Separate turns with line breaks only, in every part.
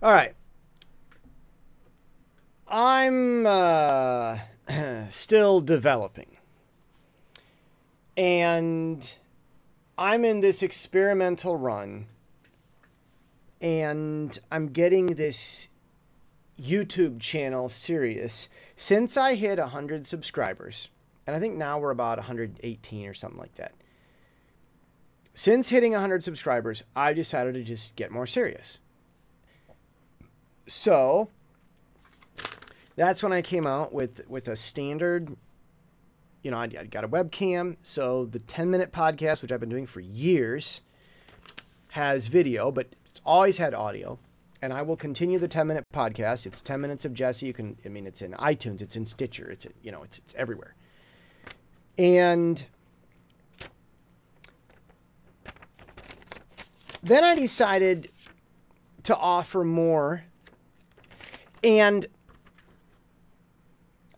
All right. I'm uh, still developing. And I'm in this experimental run. And I'm getting this YouTube channel serious since I hit 100 subscribers. And I think now we're about 118 or something like that. Since hitting 100 subscribers, I decided to just get more serious. So that's when I came out with with a standard. You know, I, got a webcam, so the 10 minute podcast, which I've been doing for years, has video, but it's always had audio. And I will continue the 10 minute podcast. It's 10 minutes of Jesse. You can, I mean, it's in iTunes, it's in Stitcher, it's, you know, it's, it's everywhere. And then I decided to offer more and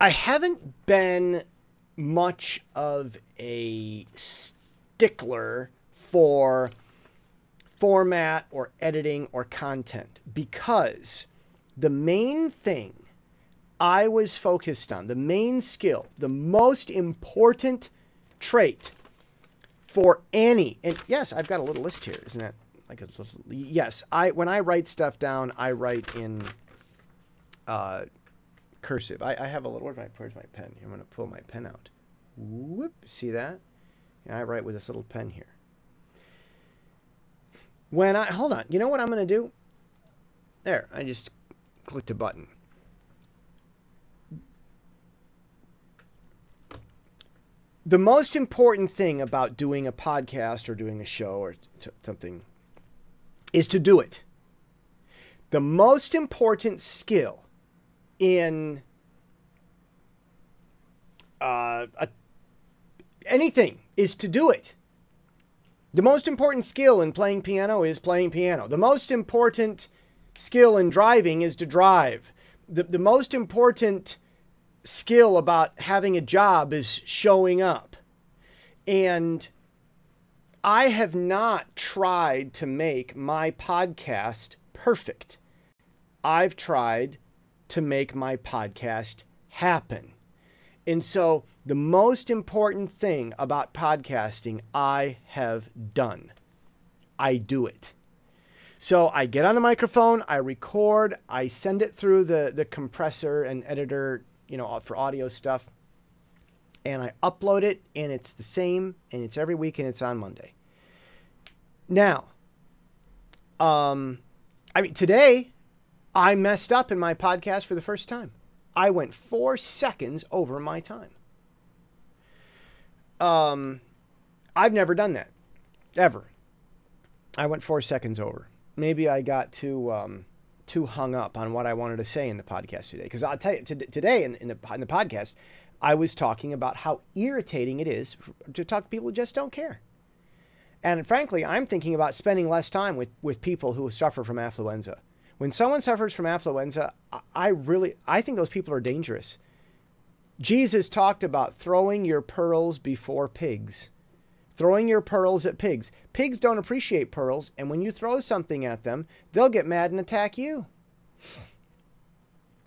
I haven't been much of a stickler for format or editing or content because the main thing I was focused on, the main skill, the most important trait for any, and yes, I've got a little list here, isn't that like a yes, I when I write stuff down, I write in uh, cursive. I, I have a little. Where's my Where's my pen? I'm gonna pull my pen out. Whoop! See that? Yeah, I write with this little pen here. When I hold on, you know what I'm gonna do? There, I just clicked a button. The most important thing about doing a podcast or doing a show or something is to do it. The most important skill in uh, a, anything is to do it. The most important skill in playing piano is playing piano. The most important skill in driving is to drive. The, the most important skill about having a job is showing up. And I have not tried to make my podcast perfect. I've tried to make my podcast happen. And so, the most important thing about podcasting, I have done. I do it. So, I get on the microphone, I record, I send it through the, the compressor and editor, you know, for audio stuff, and I upload it, and it's the same, and it's every week, and it's on Monday. Now, um, I mean, today I messed up in my podcast for the first time. I went four seconds over my time. Um, I've never done that, ever. I went four seconds over. Maybe I got too um, too hung up on what I wanted to say in the podcast today. Because I'll tell you, today in, in, the, in the podcast, I was talking about how irritating it is to talk to people who just don't care. And frankly, I'm thinking about spending less time with, with people who suffer from affluenza when someone suffers from affluenza, I really I think those people are dangerous. Jesus talked about throwing your pearls before pigs. Throwing your pearls at pigs. Pigs don't appreciate pearls, and when you throw something at them, they'll get mad and attack you.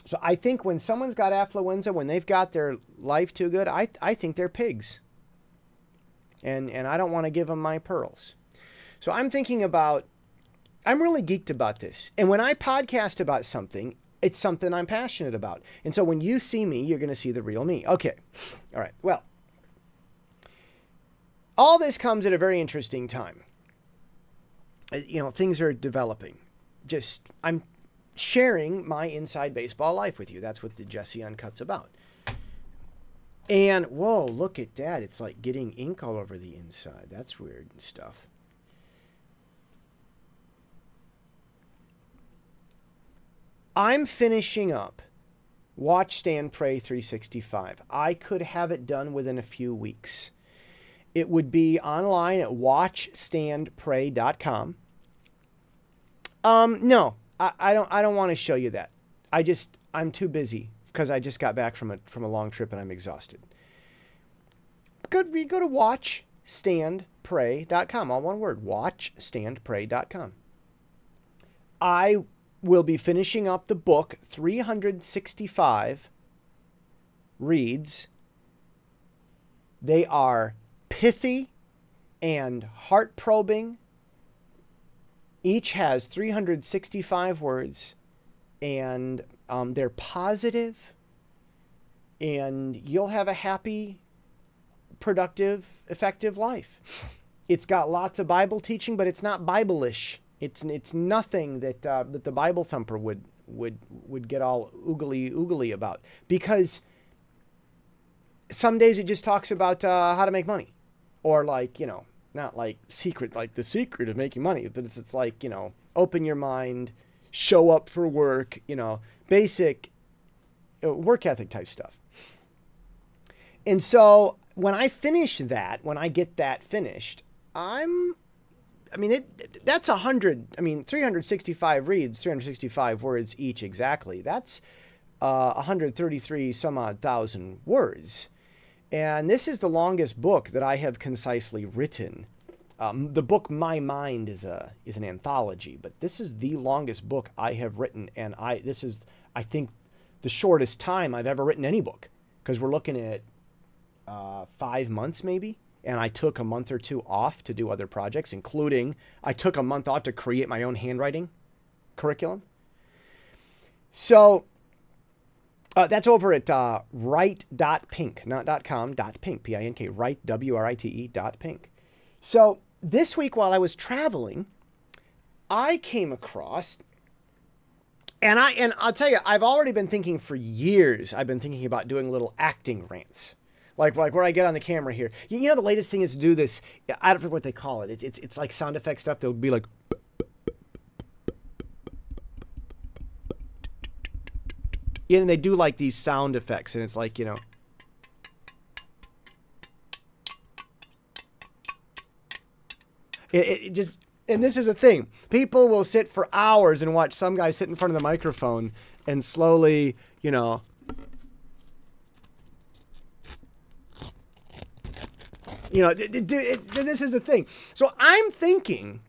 So I think when someone's got affluenza, when they've got their life too good, I, I think they're pigs. And, and I don't want to give them my pearls. So I'm thinking about I'm really geeked about this. And when I podcast about something, it's something I'm passionate about. And so when you see me, you're going to see the real me. Okay. All right. Well, all this comes at a very interesting time. Uh, you know, things are developing. Just, I'm sharing my inside baseball life with you. That's what the Jesse Uncut's about. And whoa, look at that. It's like getting ink all over the inside. That's weird stuff. I'm finishing up Watch Stand Pray 365. I could have it done within a few weeks. It would be online at watchstandpray.com. Um, no, I, I don't. I don't want to show you that. I just I'm too busy because I just got back from a from a long trip and I'm exhausted. Good. We go to watchstandpray.com. All one word. Watchstandpray.com. I will be finishing up the book 365 reads. They are pithy and heart probing. Each has 365 words, and um, they're positive, and you'll have a happy, productive, effective life. It's got lots of Bible teaching, but it's not Bible-ish. It's it's nothing that uh, that the Bible thumper would would would get all oogly oogly about because some days it just talks about uh, how to make money, or like you know not like secret like the secret of making money, but it's it's like you know open your mind, show up for work, you know basic uh, work ethic type stuff. And so when I finish that, when I get that finished, I'm I mean, it that's a hundred. I mean, 365 reads, 365 words each exactly. That's uh, 133 some odd thousand words. And this is the longest book that I have concisely written. Um, the book My Mind is a is an anthology, but this is the longest book I have written, and I this is I think the shortest time I've ever written any book because we're looking at uh, five months maybe and I took a month or two off to do other projects, including I took a month off to create my own handwriting curriculum. So uh, that's over at uh, write.pink, not .com, dot .pink, P-I-N-K, write, W-R-I-T-E, dot .pink. So this week while I was traveling, I came across, and I and I'll tell you, I've already been thinking for years. I've been thinking about doing little acting rants like like where I get on the camera here. You, you know, the latest thing is to do this. I don't know what they call it. It's it's, it's like sound effect stuff. They'll be like. Yeah, and they do like these sound effects, and it's like you know. It, it just and this is a thing. People will sit for hours and watch some guy sit in front of the microphone and slowly, you know, You know, this is the thing. So I'm thinking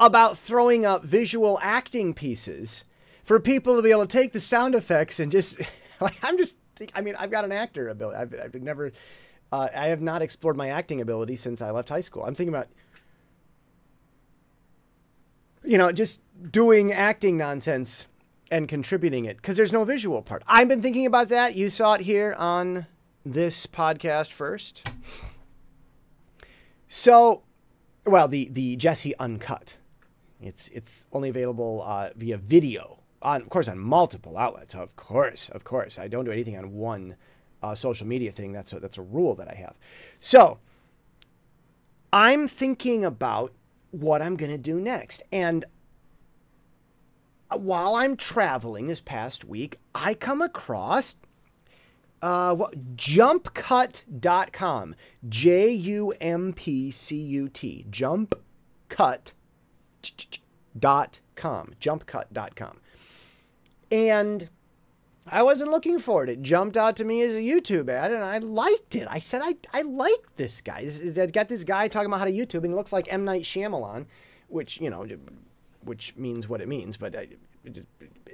about throwing up visual acting pieces for people to be able to take the sound effects and just like I'm just I mean I've got an actor ability. I've, I've never uh, I have not explored my acting ability since I left high school. I'm thinking about you know just doing acting nonsense and contributing it because there's no visual part. I've been thinking about that. You saw it here on this podcast first. So, well, the the Jesse Uncut, it's it's only available uh, via video, on of course on multiple outlets. Of course, of course, I don't do anything on one uh, social media thing. That's a, that's a rule that I have. So, I'm thinking about what I'm going to do next, and while I'm traveling this past week, I come across uh, what, jumpcut.com. J U M P C U T. Jumpcut.com. Jumpcut.com. And I wasn't looking for it. It jumped out to me as a YouTube ad, and I liked it. I said, I, I like this guy. I got this guy talking about how to YouTube, and he looks like M. Night Shyamalan, which, you know, which means what it means, but I, just,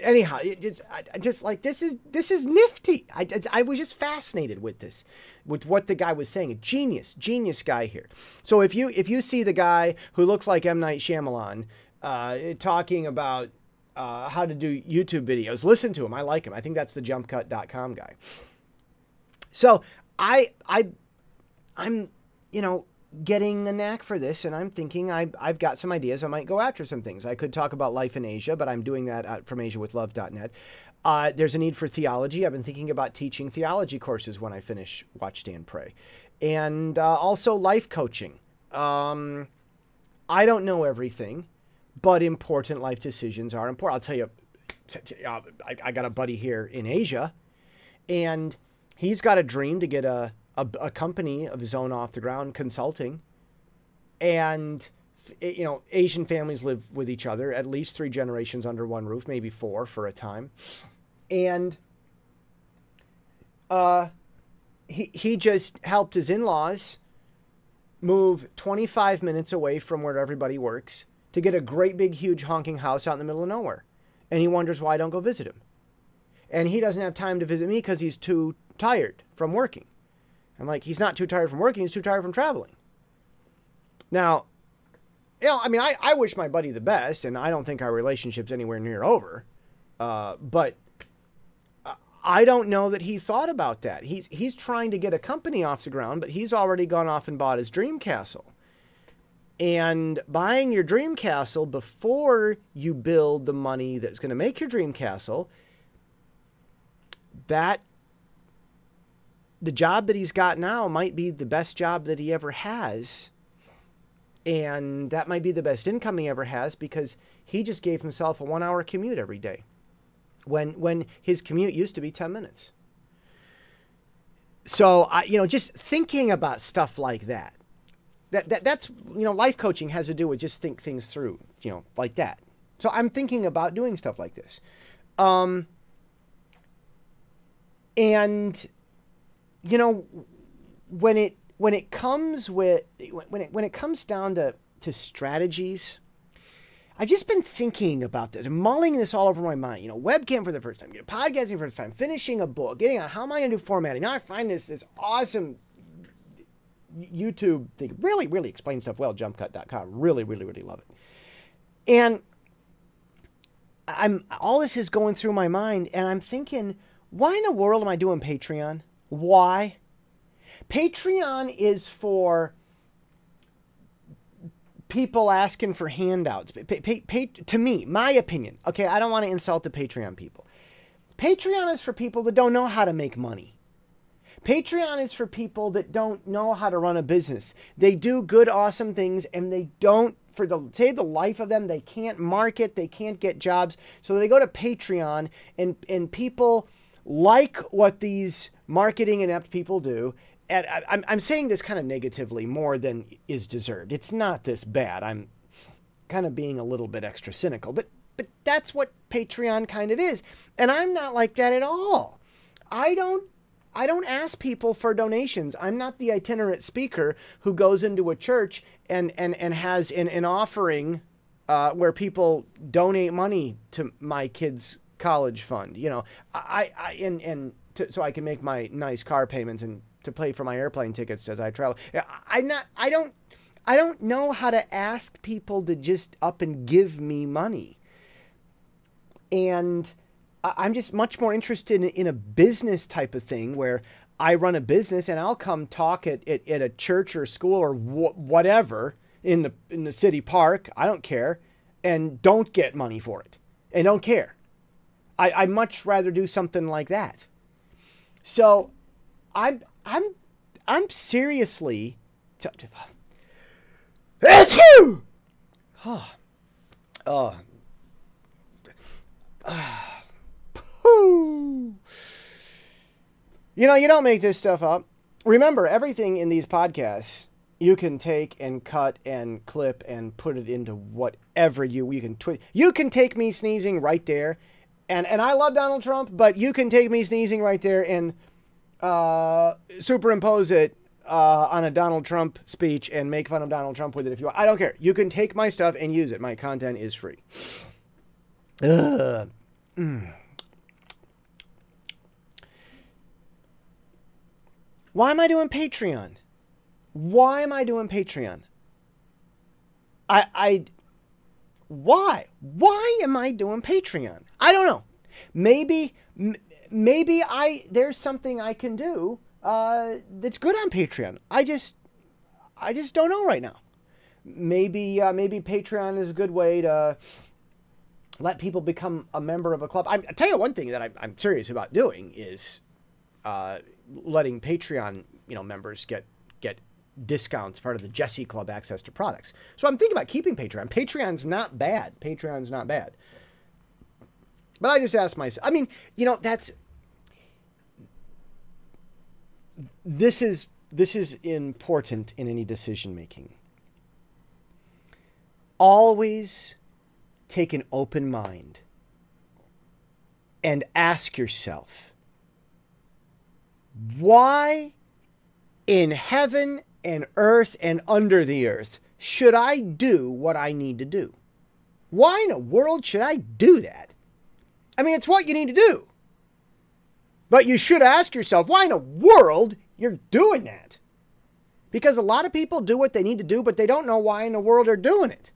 anyhow, just I, just like this is this is nifty. I, I was just fascinated with this, with what the guy was saying. A genius, genius guy here. So if you if you see the guy who looks like M Night Shyamalan uh, talking about uh, how to do YouTube videos, listen to him. I like him. I think that's the JumpCut.com guy. So I I I'm you know getting a knack for this, and I'm thinking I, I've got some ideas. I might go after some things. I could talk about life in Asia, but I'm doing that at, from AsiaWithLove.net. Uh, there's a need for theology. I've been thinking about teaching theology courses when I finish Watch Stand Pray, and uh, also life coaching. Um, I don't know everything, but important life decisions are important. I'll tell you, uh, I got a buddy here in Asia, and he's got a dream to get a a, a company of his own off the ground consulting, and you know Asian families live with each other at least three generations under one roof, maybe four for a time, and uh, he he just helped his in laws move 25 minutes away from where everybody works to to get a great big huge honking house out in the middle of nowhere. And he wonders why I don't go visit him. And he doesn't have time to visit me because he's too tired from working. I'm like, he's not too tired from working, he's too tired from traveling. Now, you know, I mean, I, I wish my buddy the best, and I don't think our relationship's anywhere near over. Uh, but I don't know that he thought about that. He's he's trying to get a company off the ground, but he's already gone off and bought his dream castle. And buying your dream castle before you build the money that's going to make your dream castle, that the job that he's got now might be the best job that he ever has. And that might be the best income he ever has because he just gave himself a one hour commute every day when when his commute used to be 10 minutes. So I you know just thinking about stuff like that. That, that that's you know life coaching has to do with just think things through, you know, like that. So I'm thinking about doing stuff like this. Um and you know when it when it comes with when it when it comes down to to strategies I've just been thinking about this, mulling this all over my mind. You know, webcam for the first time, you know, podcasting for the first time, finishing a book, getting on how am I going to do formatting. Now I find this this awesome YouTube thing. Really, really explains stuff well. Jumpcut.com. Really, really, really love it. And I'm all this is going through my mind, and I'm thinking, why in the world am I doing Patreon? Why? Patreon is for people asking for handouts. To me, my opinion, okay, I don't want to insult the Patreon people. Patreon is for people that don't know how to make money. Patreon is for people that don't know how to run a business. They do good, awesome things, and they don't, for the say the life of them, they can't market, they can't get jobs. So they go to Patreon, and and people like what these marketing inept people do, and I, I'm, I'm saying this kind of negatively more than is deserved. It's not this bad. I'm kind of being a little bit extra cynical, but but that's what Patreon kind of is. And I'm not like that at all. I don't I don't ask people for donations. I'm not the itinerant speaker who goes into a church and and and has an, an offering uh, where people donate money to my kids' college fund. You know, I I and and to, so I can make my nice car payments and to pay for my airplane tickets as I travel. I not I don't I don't know how to ask people to just up and give me money. And I'm just much more interested in, in a business type of thing where I run a business and I'll come talk at, at, at a church or school or wh- whatever in the in the city park. I don't care, and don't get money for it, and don't care. I I much rather do something like that. So, I'm I'm I'm seriously. T- t- oh, oh. You know, you don't make this stuff up. Remember, everything in these podcasts you can take and cut and clip and put it into whatever you you can tweet. You can take me sneezing right there, and and I love Donald Trump, but you can take me sneezing right there and uh, superimpose it uh, on a Donald Trump speech and make fun of Donald Trump with it if you want. I don't care. You can take my stuff and use it. My content is free. Mm. Why am I doing Patreon? Why am I doing Patreon? I, I, why? Why am I doing Patreon? I don't know. Maybe, maybe I there's something I can do uh, that's good on Patreon. I just I just don't know right now. Maybe uh, maybe Patreon is a good way to let people become a member of a club. I'm, I tell you one thing that I'm, I'm serious about doing is uh, letting Patreon you know members get get discounts, part of the Jesse Club access to products. So I'm thinking about keeping Patreon. Patreon's not bad. Patreon's not bad. But I just asked myself, I mean, you know, that's this is this is important in any decision making. Always take an open mind and ask yourself why in heaven and earth and under the earth should I do what I need to do? Why in the world should I do that? I mean, it's what you need to do. But you should ask yourself, why in the world you're doing that? Because a lot of people do what they need to do, but they don't know why in the world they're doing it.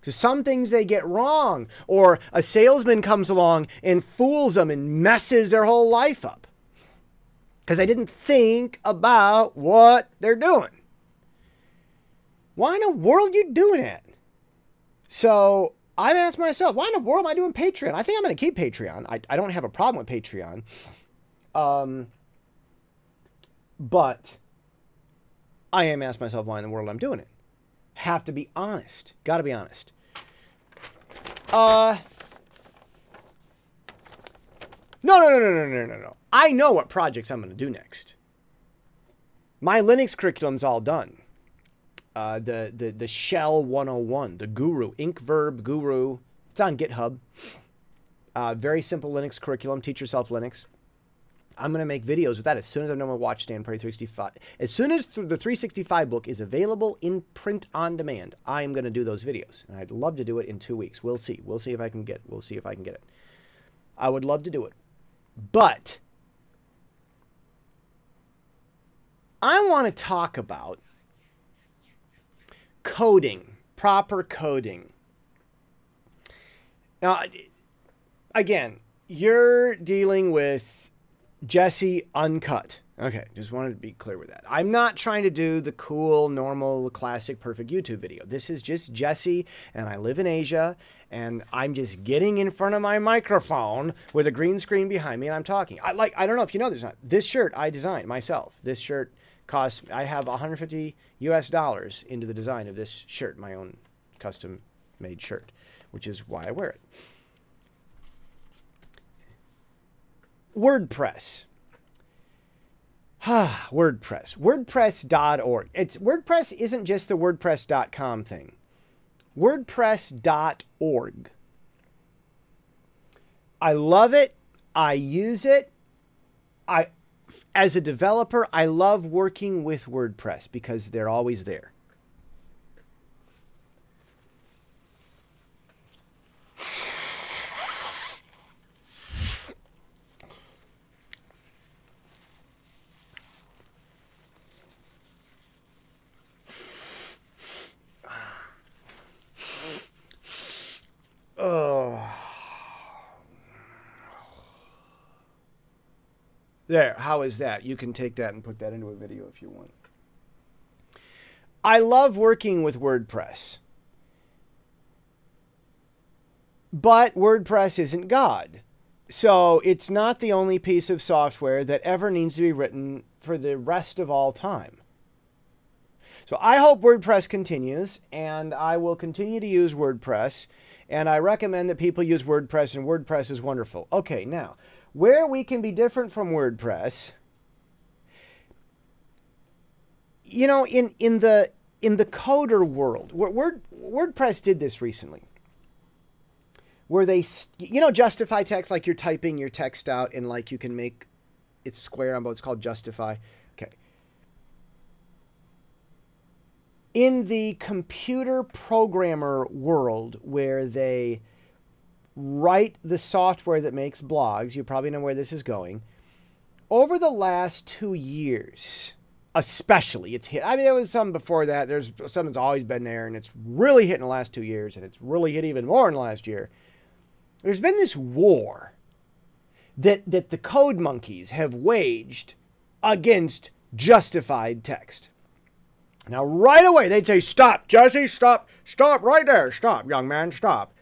Because some things they get wrong, or a salesman comes along and fools them and messes their whole life up. Because I didn't think about what they're doing. Why in the world are you doing that? So I've asked myself, why in the world am I doing Patreon? I think I'm going to keep Patreon. I, I don't have a problem with Patreon. Um, but I am asking myself why in the world I'm doing it. Have to be honest. Got to be honest. Uh, no, no, no, no, no, no, no, no. I know what projects I'm going to do next. My Linux curriculum's all done. Uh, the, the, the Shell 101, the Guru, Ink Verb Guru. It's on GitHub. Uh, very simple Linux curriculum. Teach yourself Linux. I'm going to make videos with that as soon as I'm done with Watch Stand Pray 365. As soon as the 365 book is available in print on demand, I am going to do those videos. And I'd love to do it in two weeks. We'll see. We'll see if I can get. We'll see if I can get it. I would love to do it. But I want to talk about coding, proper coding. Now, again, you're dealing with Jesse Uncut. Okay, just wanted to be clear with that. I'm not trying to do the cool, normal, classic, perfect YouTube video. This is just Jesse, and I live in Asia, and I'm just getting in front of my microphone with a green screen behind me, and I'm talking. I like. I don't know if you know this. Not this shirt I designed myself. This shirt cost. I have 150 U.S. dollars into the design of this shirt, my own custom made shirt, which is why I wear it. WordPress. WordPress. WordPress.org. It's WordPress isn't just the WordPress.com thing. WordPress.org. I love it. I use it. I as a developer, I love working with WordPress because they're always there. There, how is that? You can take that and put that into a video if you want. I love working with WordPress. But WordPress isn't God. So it's not the only piece of software that ever needs to be written for the rest of all time. So I hope WordPress continues, and I will continue to use WordPress and I recommend that people use WordPress, and WordPress is wonderful. Okay, now, where we can be different from WordPress, you know, in, in the in the coder world, Word, WordPress did this recently, where they, you know, justify text, like you're typing your text out and like you can make it square on both. It's called justify. Okay. In the computer programmer world where they write the software that makes blogs, you probably know where this is going. Over the last two years, especially, it's hit. I mean, there was some before that. There's some that's always been there, and it's really hit in the last two years, and it's really hit even more in the last year. There's been this war that that the code monkeys have waged against justified text. Now, right away, they'd say, Stop, Jesse, stop, stop right there, stop, young man, stop.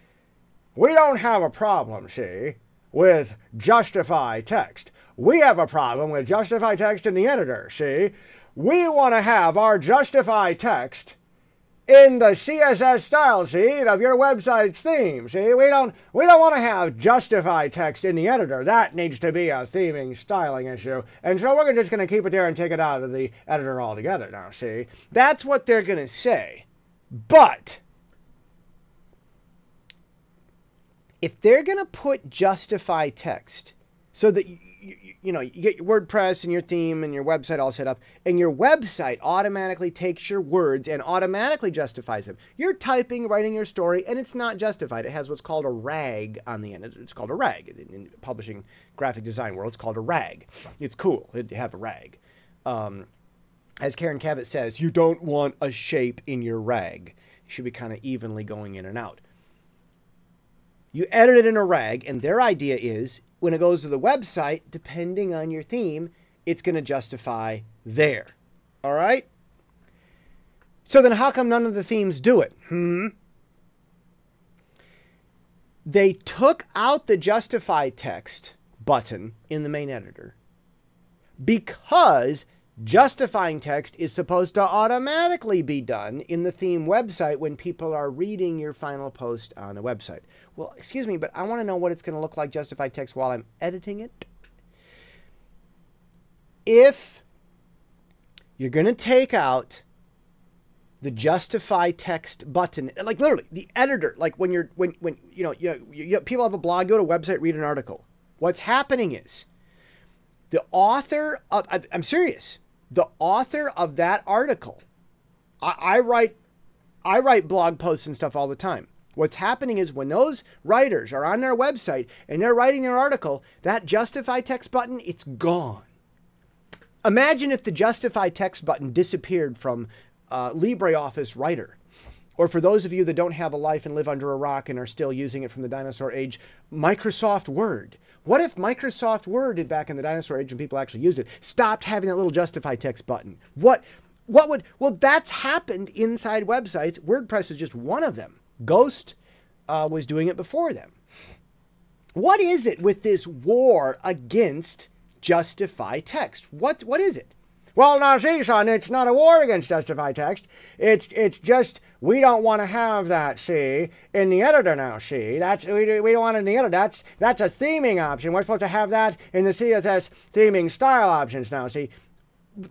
We don't have a problem, see, with justify text. We have a problem with justify text in the editor, see? We want to have our justify text in the CSS style sheet of your website's theme. See, we don't we don't want to have justify text in the editor. That needs to be a theming styling issue. And so we're just going to keep it there and take it out of the editor altogether now, see? That's what they're going to say. But if they're going to put justify text so that you, you, know, you get your WordPress and your theme and your website all set up, and your website automatically takes your words and automatically justifies them. You're typing, writing your story, and it's not justified. It has what's called a rag on the end. It's called a rag in, in publishing graphic design world. It's called a rag. It's cool to have a rag. Um, as Karen Cabot says, you don't want a shape in your rag. It should be kind of evenly going in and out. You edit it in a rag, and their idea is when it goes to the website, depending on your theme, it's going to justify there. All right? So then, how come none of the themes do it? Hmm. They took out the justify text button in the main editor because Justifying text is supposed to automatically be done in the theme website when people are reading your final post on the website. Well, excuse me, but I want to know what it's going to look like justified text while I'm editing it. If you're going to take out the justify text button, like literally the editor, like when you're when when you know you know you, people have a blog, go to a website, read an article. What's happening is the author of I, I'm serious the author of that article, I, I write I write blog posts and stuff all the time. What's happening is when those writers are on their website and they're writing their article, that justify text button, it's gone. Imagine if the justify text button disappeared from uh, LibreOffice Writer. Or for those of you that don't have a life and live under a rock and are still using it from the dinosaur age, Microsoft Word. What if Microsoft Word did back in the dinosaur age when people actually used it, stopped having that little justify text button? What what would well that's happened inside websites. WordPress is just one of them. Ghost uh, was doing it before them. What is it with this war against justify text? What what is it? Well, now see, son, it's not a war against justify text. It's it's just we don't want to have that, see, in the editor now, see. That's we, we don't want it in the editor. That's that's a theming option. We're supposed to have that in the CSS theming style options now, see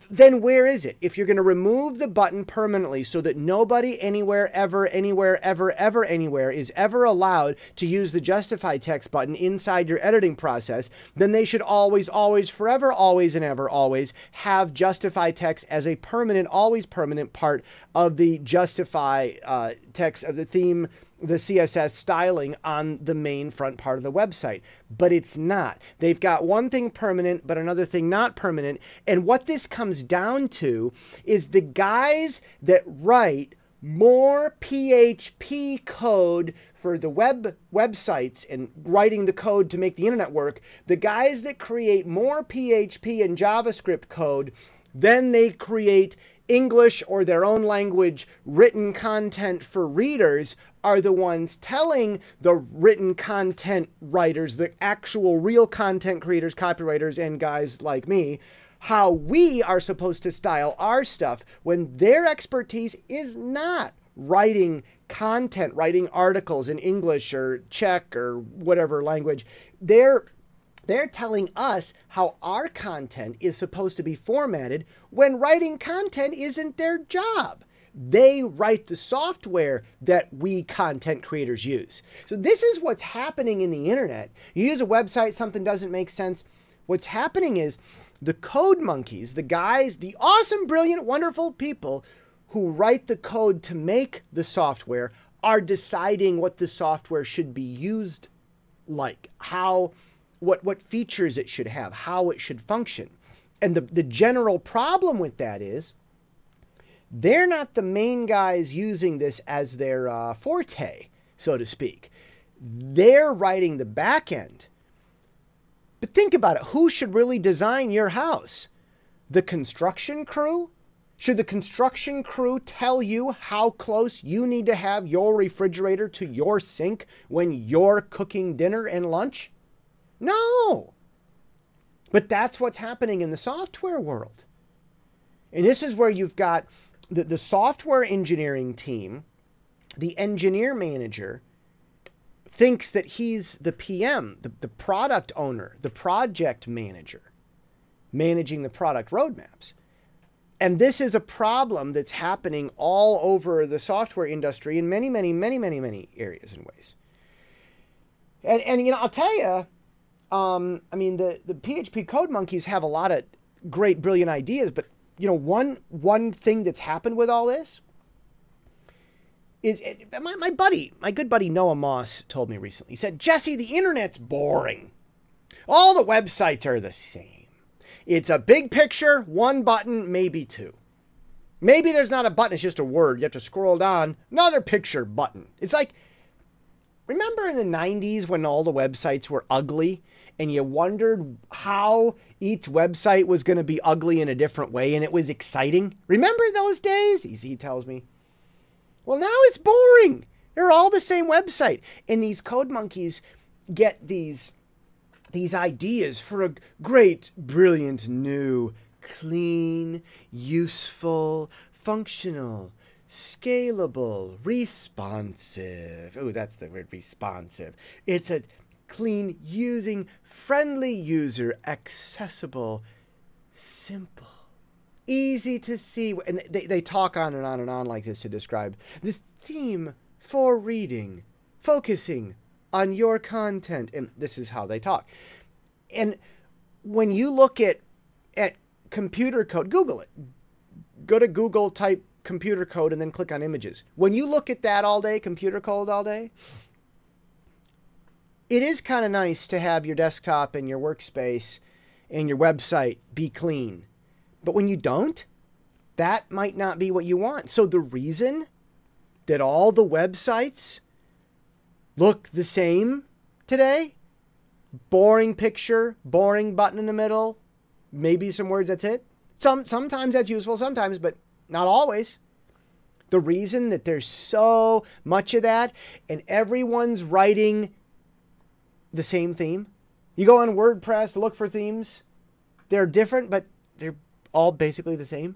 then where is it? If you're going to remove the button permanently so that nobody anywhere, ever, anywhere, ever, ever, anywhere is ever allowed to use the justify text button inside your editing process, then they should always, always, forever, always, and ever, always have justify text as a permanent, always permanent part of the justify uh, text of the theme the CSS styling on the main front part of the website, but it's not. They've got one thing permanent, but another thing not permanent. And what this comes down to is the guys that write more PHP code for the web websites and writing the code to make the internet work, the guys that create more PHP and JavaScript code, then they create English or their own language written content for readers are the ones telling the written content writers, the actual real content creators, copywriters, and guys like me, how we are supposed to style our stuff when their expertise is not writing content, writing articles in English or Czech or whatever language. They're they're telling us how our content is supposed to be formatted when writing content isn't their job. They write the software that we content creators use. So this is what's happening in the internet. You use a website, something doesn't make sense. What's happening is the code monkeys, the guys, the awesome, brilliant, wonderful people who write the code to make the software are deciding what the software should be used like, how what what features it should have, how it should function. And the, the general problem with that is they're not the main guys using this as their uh, forte, so to speak. They're writing the back end. But think about it who should really design your house? The construction crew? Should the construction crew tell you how close you need to have your refrigerator to your sink when you're cooking dinner and lunch? No. But that's what's happening in the software world. And this is where you've got the, the software engineering team, the engineer manager, thinks that he's the PM, the, the product owner, the project manager, managing the product roadmaps. And this is a problem that's happening all over the software industry in many, many, many, many, many areas and ways. And, and you know, I'll tell you, um, I mean, the, the PHP code monkeys have a lot of great, brilliant ideas, but you know, one one thing that's happened with all this is it, my, my buddy, my good buddy Noah Moss told me recently. He said, Jesse, the internet's boring. All the websites are the same. It's a big picture, one button, maybe two. Maybe there's not a button, it's just a word. You have to scroll down, another picture button. It's like, remember in the 90s when all the websites were ugly and you wondered how each website was going to be ugly in a different way and it was exciting? Remember those days? He tells me. Well, now it's boring. They're all the same website. And these code monkeys get these these ideas for a great, brilliant, new, clean, useful, functional, scalable, responsive. Oh, that's the word responsive. It's a clean, using, friendly user, accessible, simple easy to see. And they, they talk on and on and on like this to describe this theme for reading, focusing on your content. And this is how they talk. And when you look at, at computer code, Google it. Go to Google, type computer code, and then click on images. When you look at that all day, computer code all day, it is kind of nice to have your desktop and your workspace and your website be clean but when you don't, that might not be what you want. So the reason that all the websites look the same today, boring picture, boring button in the middle, maybe some words that's it. Some sometimes that's useful sometimes, but not always. The reason that there's so much of that and everyone's writing the same theme. You go on WordPress look for themes. They're different, but they're all basically the same?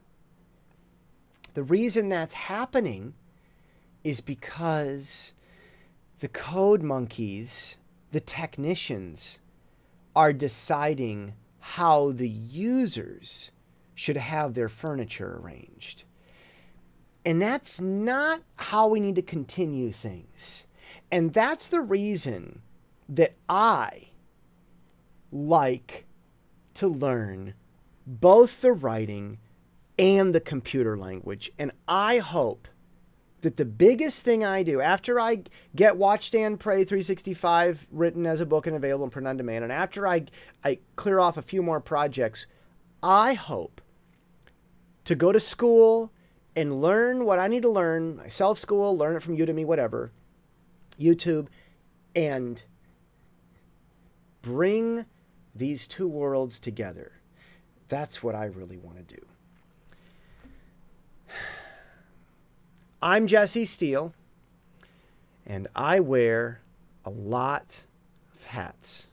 The reason that's happening is because the code monkeys, the technicians, are deciding how the users should have their furniture arranged. And that's not how we need to continue things. And that's the reason that I like to learn both the writing and the computer language. And I hope that the biggest thing I do after I get Watch Stand Pray 365 written as a book and available in print on demand, and after I, I clear off a few more projects, I hope to go to school and learn what I need to learn, myself school, learn it from Udemy, whatever, YouTube, and bring these two worlds together that's what I really want to do. I'm Jesse Steele, and I wear a lot of hats.